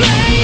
Rain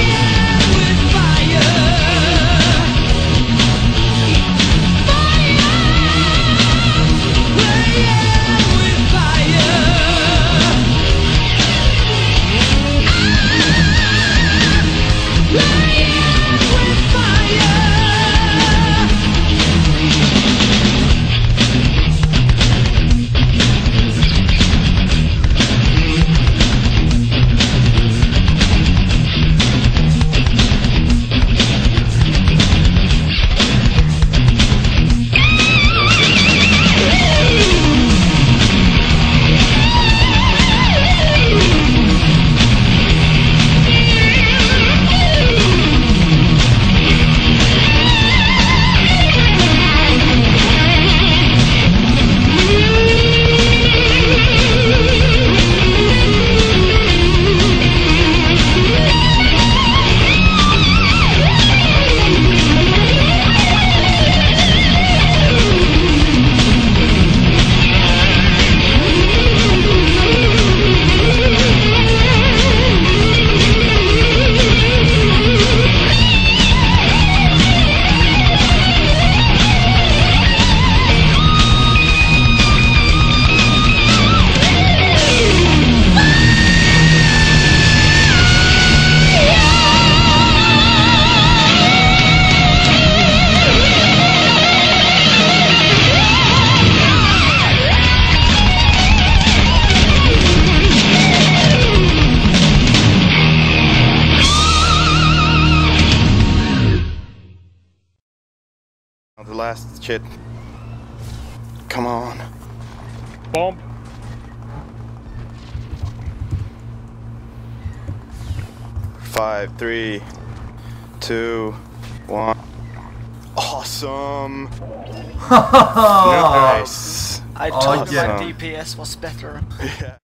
last shit. Come on. Bomb. Five, three, two, one. Awesome. nice. I Oh, told you yeah. my DPS was better. Yeah.